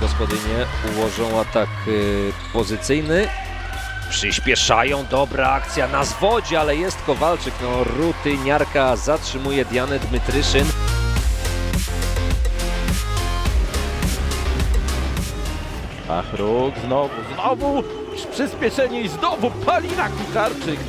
Gospodynie ułożą atak y, pozycyjny. Przyspieszają, dobra akcja na zwodzie, ale jest Kowalczyk. No, rutyniarka zatrzymuje Dianę Dmytryszyn. Achruk znowu, znowu przyspieszenie i znowu Palina Kucharczyk.